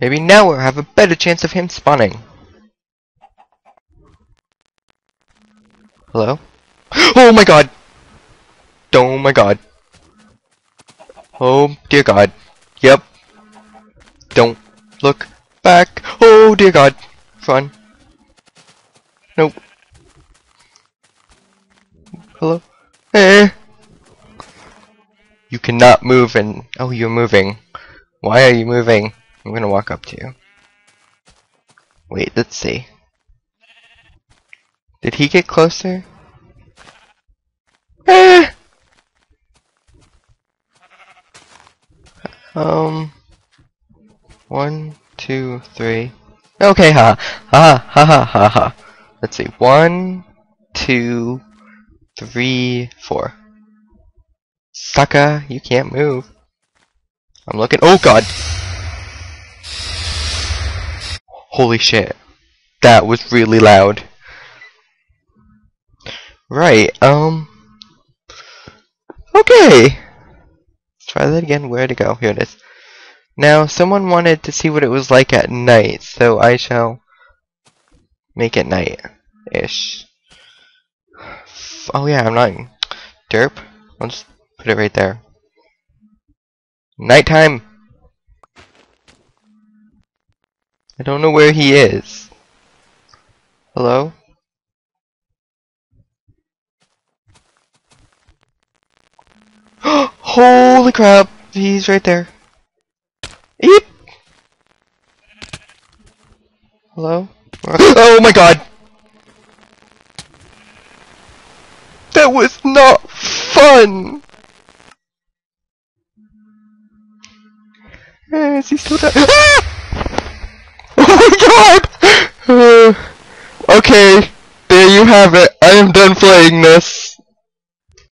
Maybe now we'll have a better chance of him spawning. Hello? Oh my god! Oh my god. Oh dear god. Yep. Don't look back. Oh dear god. Run. Nope. Hello? Eh. You cannot move and... Oh, you're moving. Why are you moving? I'm gonna walk up to you. Wait, let's see. Did he get closer? Eh! Um... One, two, three. Okay, ha. Ha, ha, ha, ha, ha. Let's see. One, two, three, four. Sucker, you can't move. I'm looking. Oh god! Holy shit. That was really loud. Right, um. Okay! Let's try that again. Where to go? Here it is. Now, someone wanted to see what it was like at night, so I shall make it night-ish. Oh yeah, I'm not... Derp? Just put it right there. Nighttime! I don't know where he is. Hello? Holy crap! He's right there. Eep! Hello? Oh my god! That was not fun! Is he still there? Ah! God! Uh, okay, there you have it. I am done playing this.